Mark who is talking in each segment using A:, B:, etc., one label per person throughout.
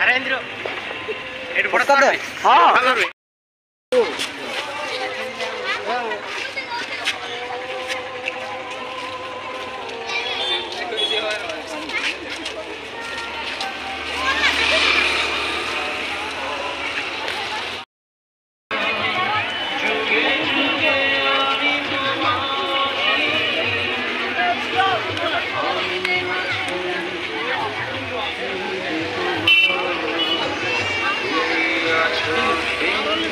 A: Narendra
B: Thank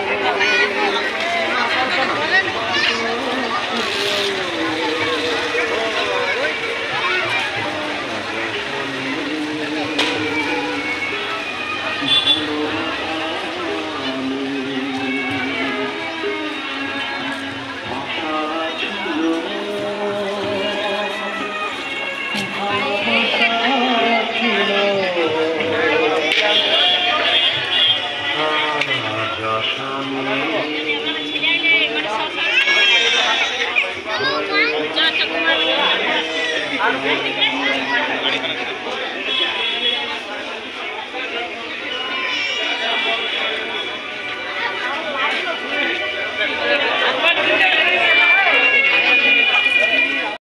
B: you.